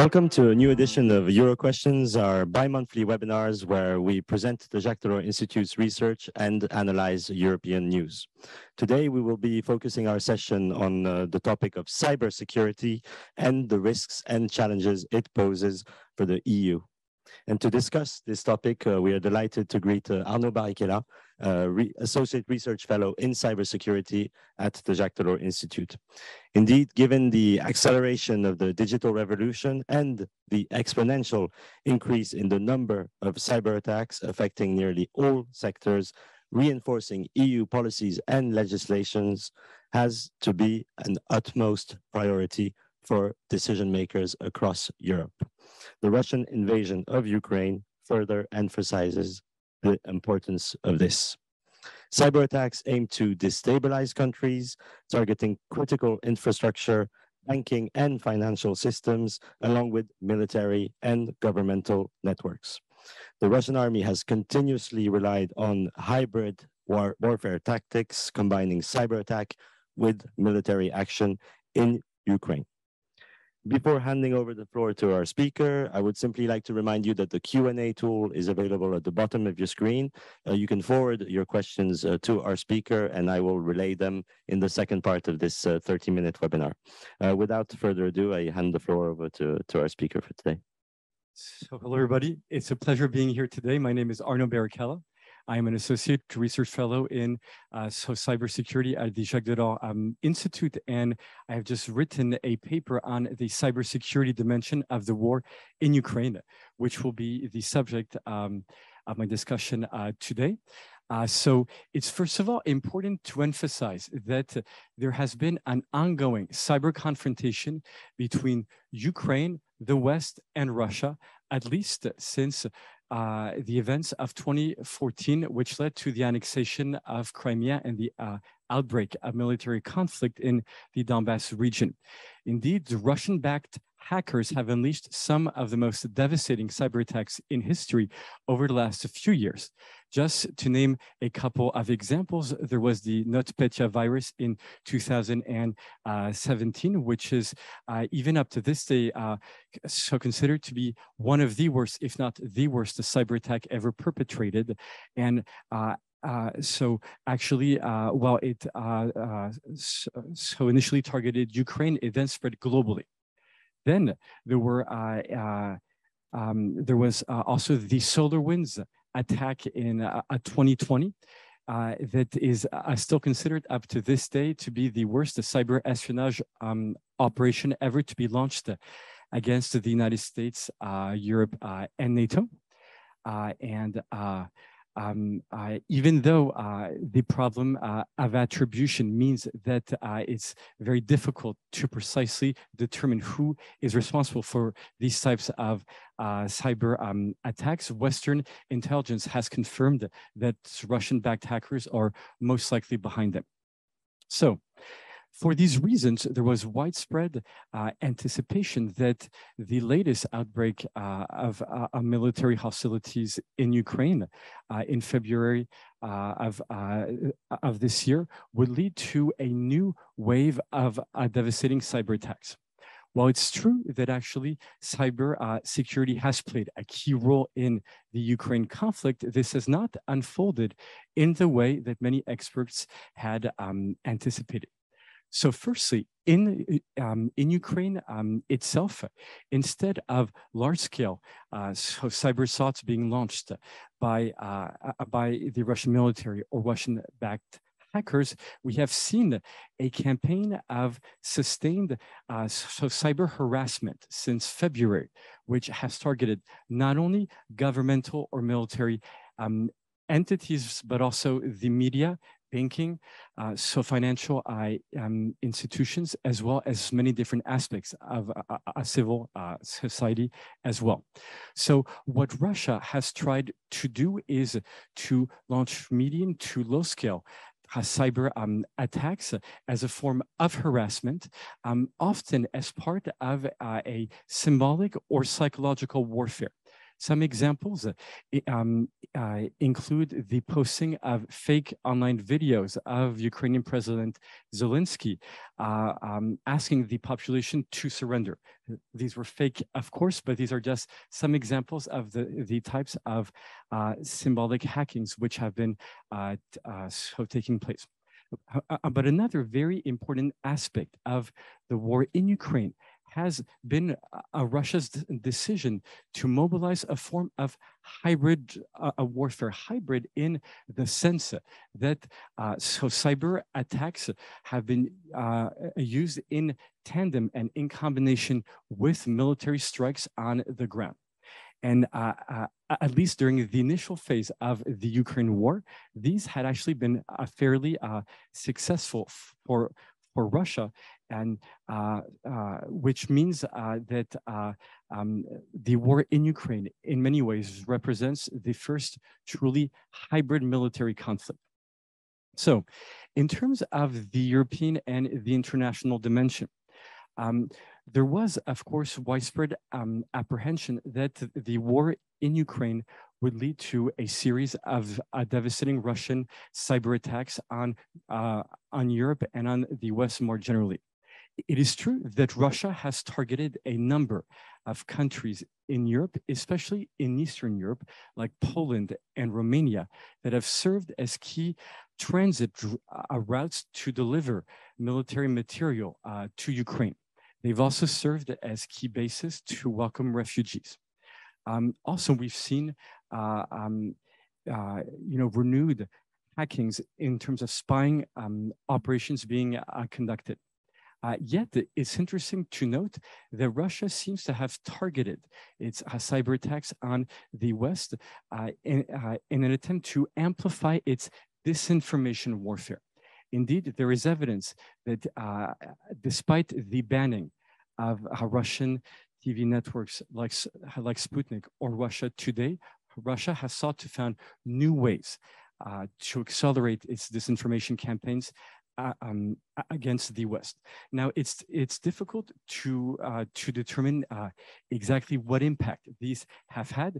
Welcome to a new edition of Euroquestions, our bi-monthly webinars where we present the Jacques Delors Institute's research and analyze European news. Today, we will be focusing our session on uh, the topic of cybersecurity and the risks and challenges it poses for the EU. And to discuss this topic, uh, we are delighted to greet uh, Arnault uh, Re Associate Research Fellow in Cybersecurity at the Jacques Delors Institute. Indeed, given the acceleration of the digital revolution and the exponential increase in the number of cyber attacks affecting nearly all sectors, reinforcing EU policies and legislations has to be an utmost priority for decision makers across Europe. The Russian invasion of Ukraine further emphasizes the importance of this. Cyber attacks aim to destabilize countries, targeting critical infrastructure, banking and financial systems, along with military and governmental networks. The Russian army has continuously relied on hybrid war warfare tactics, combining cyber attack with military action in Ukraine. Before handing over the floor to our speaker, I would simply like to remind you that the Q&A tool is available at the bottom of your screen. Uh, you can forward your questions uh, to our speaker and I will relay them in the second part of this 30-minute uh, webinar. Uh, without further ado, I hand the floor over to, to our speaker for today. So hello, everybody. It's a pleasure being here today. My name is Arnault Barichella. I am an associate research fellow in uh, so cybersecurity at the Jacques Delors um, Institute, and I have just written a paper on the cybersecurity dimension of the war in Ukraine, which will be the subject um, of my discussion uh, today. Uh, so it's first of all important to emphasize that there has been an ongoing cyber confrontation between Ukraine, the West, and Russia, at least since uh, the events of 2014, which led to the annexation of Crimea and the uh, outbreak of military conflict in the Donbass region. Indeed, the Russian-backed hackers have unleashed some of the most devastating cyber attacks in history over the last few years. Just to name a couple of examples, there was the NotPetya virus in 2017, which is uh, even up to this day uh, so considered to be one of the worst, if not the worst, cyber attack ever perpetrated. And uh, uh, so actually, uh, while it uh, uh so initially targeted Ukraine, it then spread globally. Then there were uh, uh, um, there was also the SolarWinds attack in 2020. Uh, that is still considered up to this day to be the worst cyber espionage um, operation ever to be launched against the United States, uh, Europe, uh, and NATO. and um, uh, even though uh, the problem uh, of attribution means that uh, it's very difficult to precisely determine who is responsible for these types of uh, cyber um, attacks, Western intelligence has confirmed that Russian-backed hackers are most likely behind them. So for these reasons, there was widespread uh, anticipation that the latest outbreak uh, of uh, military hostilities in Ukraine uh, in February uh, of, uh, of this year would lead to a new wave of devastating cyber attacks. While it's true that actually cyber security has played a key role in the Ukraine conflict, this has not unfolded in the way that many experts had um, anticipated. So firstly, in, um, in Ukraine um, itself, instead of large-scale uh, so cyber assaults being launched by, uh, uh, by the Russian military or Russian-backed hackers, we have seen a campaign of sustained uh, so cyber harassment since February, which has targeted not only governmental or military um, entities, but also the media, banking, uh, so financial um, institutions, as well as many different aspects of a, a civil uh, society as well. So what Russia has tried to do is to launch medium to low scale uh, cyber um, attacks as a form of harassment, um, often as part of uh, a symbolic or psychological warfare. Some examples uh, um, uh, include the posting of fake online videos of Ukrainian President Zelensky uh, um, asking the population to surrender. These were fake, of course, but these are just some examples of the, the types of uh, symbolic hackings which have been uh, so taking place. But another very important aspect of the war in Ukraine has been a Russia's decision to mobilize a form of hybrid uh, warfare, hybrid in the sense that uh, so cyber attacks have been uh, used in tandem and in combination with military strikes on the ground. And uh, uh, at least during the initial phase of the Ukraine war, these had actually been uh, fairly successful for for Russia, and uh, uh, which means uh, that um, the war in Ukraine, in many ways, represents the first truly hybrid military conflict. So, in terms of the European and the international dimension, um, there was, of course, widespread um, apprehension that the war in Ukraine would lead to a series of uh, devastating Russian cyber attacks on, uh, on Europe and on the West more generally. It is true that Russia has targeted a number of countries in Europe, especially in Eastern Europe, like Poland and Romania, that have served as key transit uh, routes to deliver military material uh, to Ukraine. They've also served as key bases to welcome refugees. Um, also, we've seen uh, um, uh, you know, renewed hackings in terms of spying um, operations being uh, conducted. Uh, yet it's interesting to note that Russia seems to have targeted its uh, cyber attacks on the West uh, in, in, an attempt to amplify its disinformation warfare. Indeed, there is evidence that despite the banning of Russian TV networks like, like Sputnik or Russia Today, Russia has sought to find new ways uh, to accelerate its disinformation campaigns uh, um, against the West. Now, it's it's difficult to uh, to determine uh, exactly what impact these have had.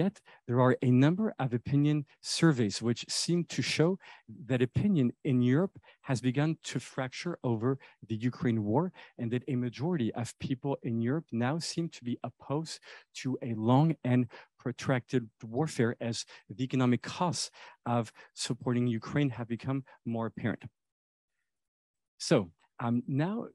Yet, there are a number of opinion surveys which seem to show that opinion in Europe has begun to fracture over the Ukraine war, and that a majority of people in Europe now seem to be opposed to a long and protracted warfare as the economic costs of supporting Ukraine have become more apparent. So um, now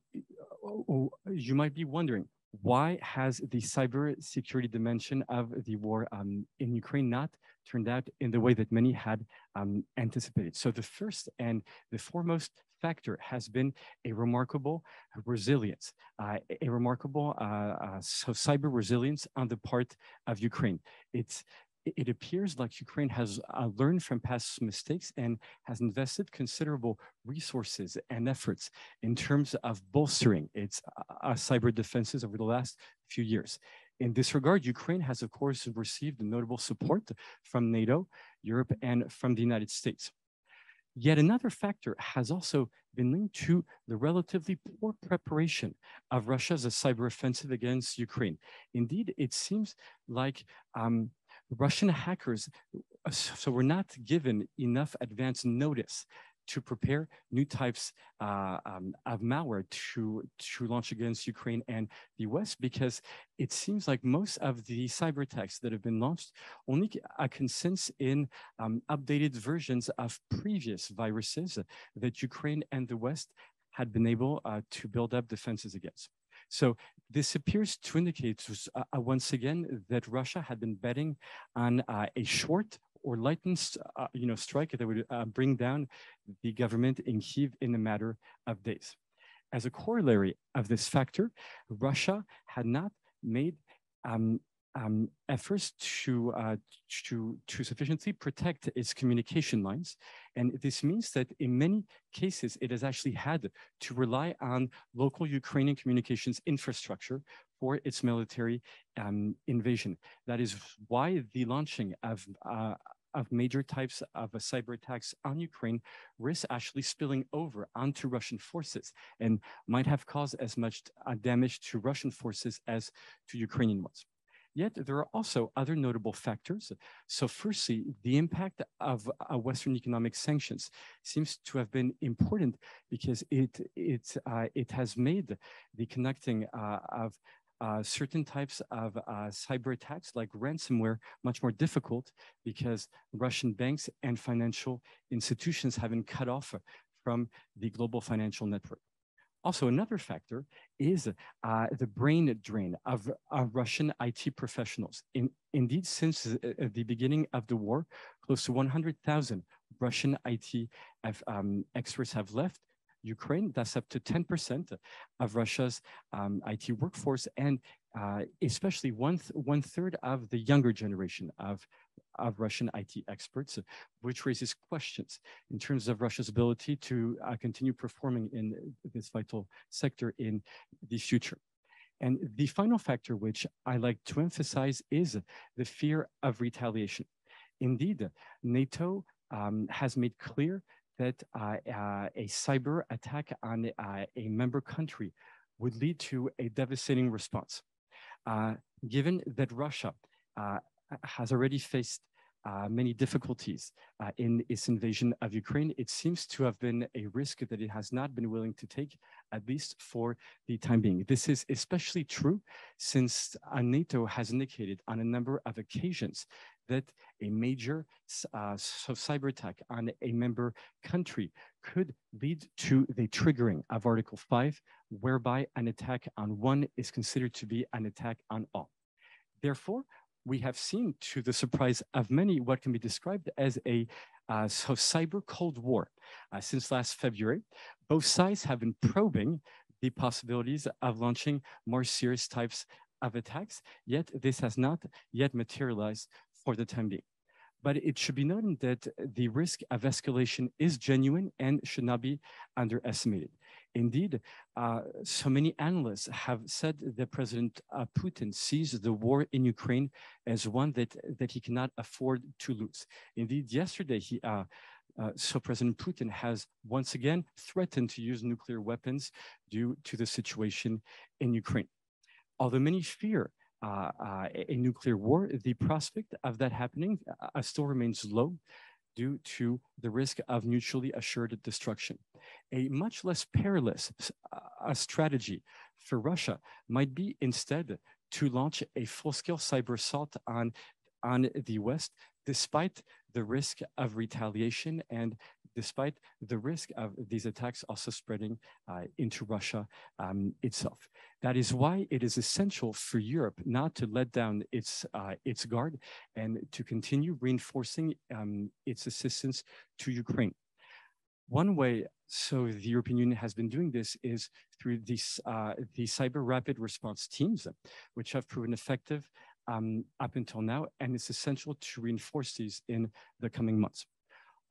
uh, uh, you might be wondering, why has the cyber security dimension of the war um, in Ukraine not turned out in the way that many had um, anticipated? So the first and the foremost factor has been a remarkable resilience, uh, a remarkable uh, uh, so cyber resilience on the part of Ukraine. It's it appears like Ukraine has uh, learned from past mistakes and has invested considerable resources and efforts in terms of bolstering its uh, uh, cyber defenses over the last few years. In this regard, Ukraine has, of course, received notable support from NATO, Europe, and from the United States. Yet another factor has also been linked to the relatively poor preparation of Russia's cyber offensive against Ukraine. Indeed, it seems like um, Russian hackers, uh, so we're not given enough advance notice to prepare new types uh, um, of malware to, to launch against Ukraine and the West, because it seems like most of the cyber attacks that have been launched only uh, consist in um, updated versions of previous viruses that Ukraine and the West had been able uh, to build up defenses against. So this appears to indicate uh, uh, once again that Russia had been betting on uh, a short or lightning, uh, you know, strike that would uh, bring down the government in Kiev in a matter of days. As a corollary of this factor, Russia had not made um, um, efforts to, uh, to, to sufficiently protect its communication lines. And this means that in many cases, it has actually had to rely on local Ukrainian communications infrastructure for its military um, invasion. That is why the launching of, uh, of major types of cyber attacks on Ukraine risks actually spilling over onto Russian forces and might have caused as much uh, damage to Russian forces as to Ukrainian ones. Yet there are also other notable factors. So firstly, the impact of uh, Western economic sanctions seems to have been important because it, it, uh, it has made the connecting uh, of uh, certain types of uh, cyber attacks like ransomware much more difficult because Russian banks and financial institutions have been cut off from the global financial network. Also, another factor is uh, the brain drain of, Russian IT professionals. In, indeed, since uh, the beginning of the war, close to 100,000 Russian IT um, experts have left Ukraine. That's up to 10% of Russia's um, IT workforce, and uh, especially one, th one third of the younger generation of of Russian IT experts, which raises questions in terms of Russia's ability to uh, continue performing in this vital sector in the future. And the final factor which I like to emphasize is the fear of retaliation. Indeed, NATO um, has made clear that uh, uh, a cyber attack on uh, a member country would lead to a devastating response. Uh, given that Russia uh, has already faced uh, many difficulties uh, in its invasion of Ukraine, it seems to have been a risk that it has not been willing to take, at least for the time being. This is especially true since uh, NATO has indicated on a number of occasions that a major uh, cyber attack on a member country could lead to the triggering of Article 5, whereby an attack on one is considered to be an attack on all. Therefore, we have seen, to the surprise of many, what can be described as a uh, so cyber Cold War. Uh, since last February, both sides have been probing the possibilities of launching more serious types of attacks, yet this has not yet materialized for the time being. But it should be noted that the risk of escalation is genuine and should not be underestimated. Indeed, uh, so many analysts have said that President uh, Putin sees the war in Ukraine as one that, that he cannot afford to lose. Indeed, yesterday, he, uh, uh so President Putin has once again threatened to use nuclear weapons due to the situation in Ukraine. Although many fear uh, uh, a nuclear war, the prospect of that happening still remains low due to the risk of mutually assured destruction. A much less perilous uh, strategy for Russia might be instead to launch a full-scale cyber assault on, on the West, despite the risk of retaliation and despite the risk of these attacks also spreading uh, into Russia um, itself. That is why it is essential for Europe not to let down its, uh, its guard and to continue reinforcing um, its assistance to Ukraine. One way, so the European Union has been doing this is through these, uh, the cyber rapid response teams, which have proven effective um, up until now, and it's essential to reinforce these in the coming months.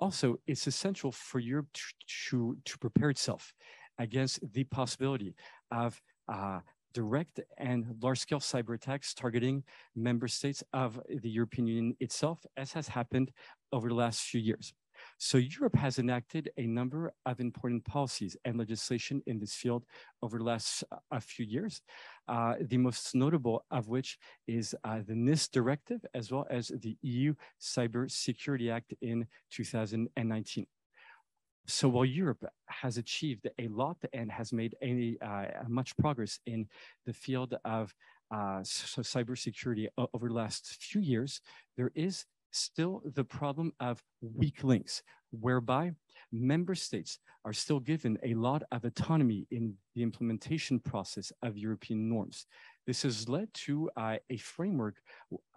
Also, it's essential for Europe to, to, to prepare itself against the possibility of uh, direct and large-scale cyber attacks targeting member states of the European Union itself, as has happened over the last few years. So Europe has enacted a number of important policies and legislation in this field over the last uh, a few years, uh, the most notable of which is uh, the NIS directive, as well as the EU Cyber Security Act in 2019. So while Europe has achieved a lot and has made any uh, much progress in the field of uh, so cybersecurity over the last few years, there is still the problem of weak links, whereby member states are still given a lot of autonomy in the implementation process of European norms. This has led to uh, a framework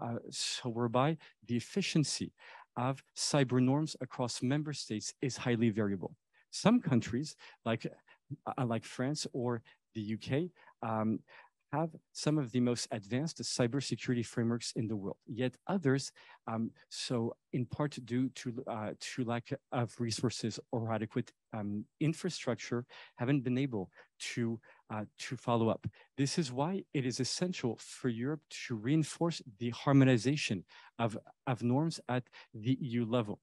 uh, so whereby the efficiency of cyber norms across member states is highly variable. Some countries, like, uh, like France or the UK, um, have some of the most advanced cybersecurity frameworks in the world, yet others, um, so in part due to, uh, to lack of resources or adequate um, infrastructure, haven't been able to, uh, to follow up. This is why it is essential for Europe to reinforce the harmonization of, of norms at the EU level.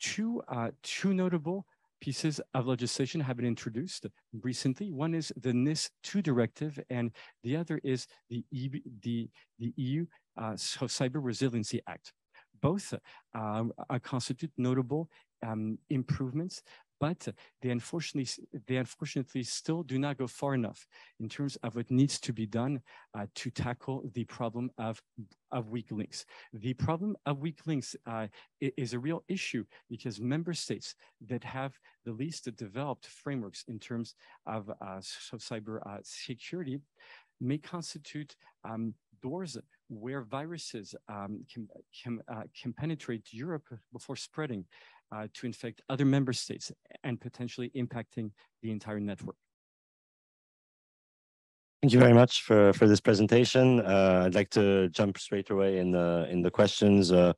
Two, uh, two notable pieces of legislation have been introduced recently. One is the NIS2 directive, and the other is the, e the, the EU uh, Cyber Resiliency Act. Both uh, constitute notable um, improvements but they unfortunately they unfortunately still do not go far enough in terms of what needs to be done uh, to tackle the problem of of weak links. The problem of weak links uh, is a real issue because member states that have the least developed frameworks in terms of uh, cyber uh, security may constitute um, doors where viruses um, can, can, uh, can penetrate Europe before spreading uh, to infect other member states and potentially impacting the entire network. Thank you very much for, for this presentation. Uh, I'd like to jump straight away in the in the questions. Uh,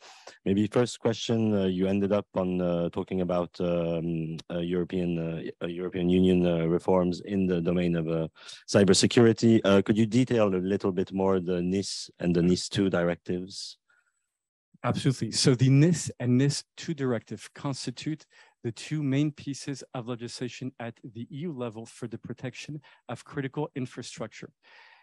maybe first question, uh, you ended up on uh, talking about um, European uh, European Union uh, reforms in the domain of cybersecurity. could you detail a little bit more the NIS and the NIS2 directives? Absolutely. So the NIS and NIS 2 directive constitute the two main pieces of legislation at the EU level for the protection of critical infrastructure.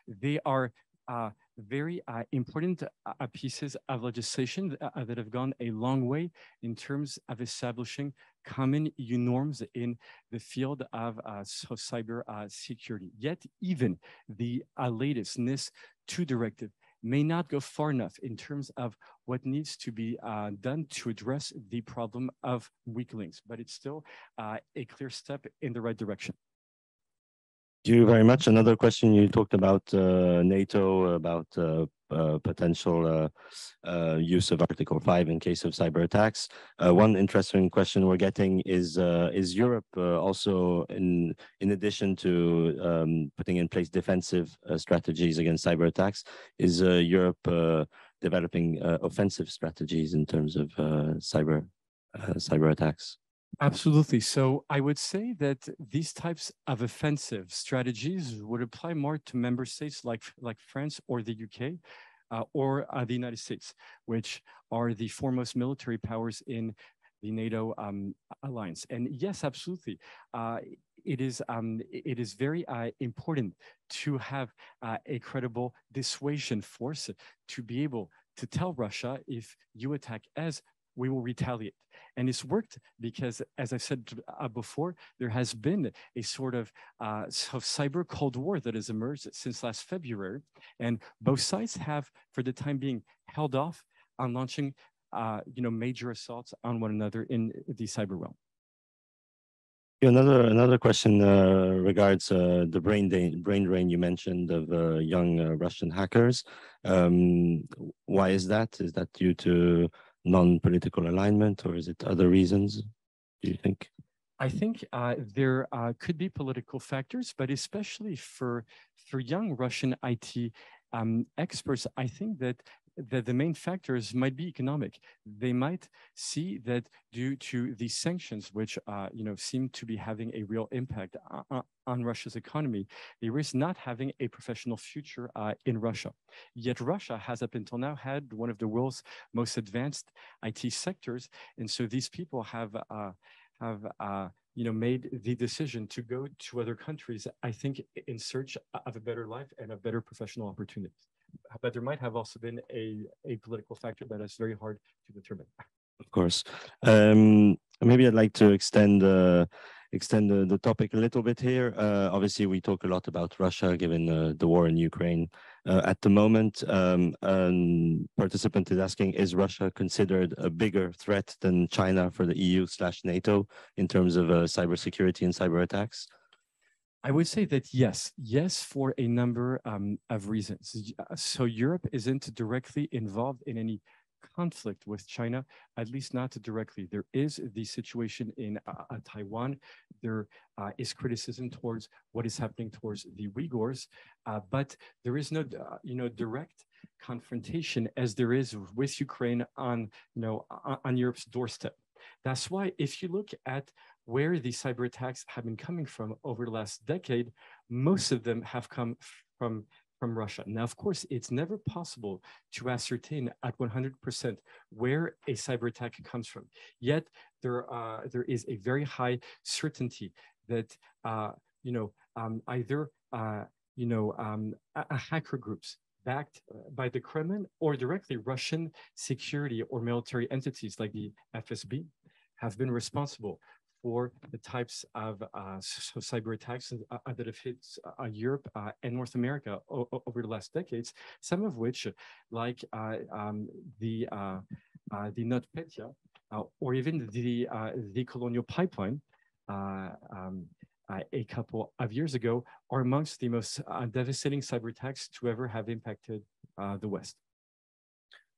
They are uh, very uh, important uh, pieces of legislation uh, that have gone a long way in terms of establishing common EU norms in the field of uh, cyber uh, security. Yet even the latest NIS 2 directive may not go far enough in terms of what needs to be uh, done to address the problem of weak links, but it's still uh, a clear step in the right direction. Thank you very much. Another question you talked about uh, NATO, about uh, uh, potential uh, uh, use of Article 5 in case of cyber attacks. one interesting question we're getting is, is Europe also, in, in addition to um, putting in place defensive strategies against cyber attacks, is Europe developing offensive strategies in terms of cyber, cyber attacks? Absolutely. So I would say that these types of offensive strategies would apply more to member states like, like France or the UK uh, or uh, the United States, which are the foremost military powers in the NATO um, alliance. And yes, absolutely. Uh, it is um, it is very uh, important to have uh, a credible dissuasion force to be able to tell Russia if you attack us, we will retaliate. And it's worked because, as I said uh, before, there has been a sort of, uh, of cyber Cold War that has emerged since last February. And both sides have, for the time being, held off on launching uh, you know, major assaults on one another in the cyber realm. Another another question uh, regards uh, the brain brain drain you mentioned of uh, young uh, Russian hackers. Um, why is that? Is that due to non-political alignment, or is it other reasons? Do you think? I think uh, there uh, could be political factors, but especially for for young Russian IT um, experts, I think that that the main factors might be economic. They might see that due to these sanctions, which uh, you know seem to be having a real impact on, on Russia's economy, they risk not having a professional future uh, in Russia. Yet Russia has up until now had one of the world's most advanced IT sectors, and so these people have uh, have uh, you know made the decision to go to other countries. I think in search of a better life and of better professional opportunities but there might have also been a, a political factor that is very hard to determine. Of course. Um, maybe I'd like to extend uh, extend the, the topic a little bit here. Uh, obviously, we talk a lot about Russia given uh, the war in Ukraine. Uh, at the moment, um, participant is asking, is Russia considered a bigger threat than China for the EU slash NATO in terms of uh, cybersecurity and cyber attacks? I would say that yes, yes, for a number um, of reasons. Uh, so Europe isn't directly involved in any conflict with China, at least not directly. There is the situation in uh, uh, Taiwan. There uh, is criticism towards what is happening towards the Uyghurs, uh, but there is no, uh, you know, direct confrontation as there is with Ukraine on, you know, on Europe's doorstep. That's why if you look at where these cyber attacks have been coming from over the last decade, most of them have come from from Russia. Now, of course, it's never possible to ascertain at 100% where a cyber attack comes from. Yet there, uh, there is a very high certainty that, uh, you know, um, either, uh, you know, um, a, a hacker groups backed uh, by the Kremlin or directly Russian security or military entities like the FSB have been responsible for the types of uh, cyber attacks uh, that have hit uh, Europe uh, and North America over the last decades, some of which, like uh, um, the uh, the NotPetya, or even the the Colonial Pipeline, um, a couple of years ago, are amongst the most devastating cyber attacks to ever have impacted the West.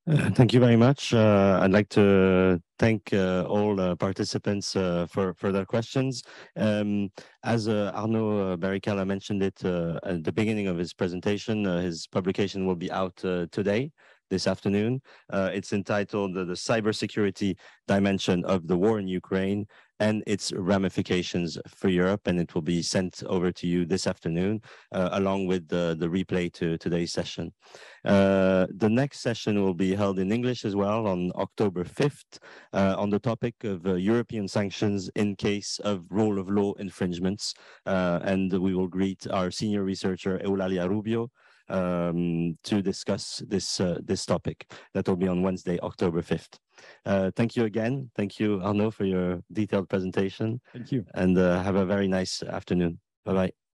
Uh, thank you very much. Uh, I'd like to thank uh, all uh, participants uh, for, for their questions. Um, as Arnault Barichella mentioned it at the beginning of his presentation, his publication will be out today, this afternoon. it's entitled The Cybersecurity Dimension of the War in Ukraine, and its ramifications for Europe. And it will be sent over to you this afternoon, uh, along with the, the replay to today's session. Uh, the next session will be held in English as well on October 5th uh, on the topic of uh, European sanctions in case of rule of law infringements. Uh, and we will greet our senior researcher, Eulalia Rubio, um, to discuss this uh, this topic. That will be on Wednesday, October 5th. Uh, thank you again. Thank you, Arnault, for your detailed presentation. Thank you. And uh, have a very nice afternoon. Bye-bye.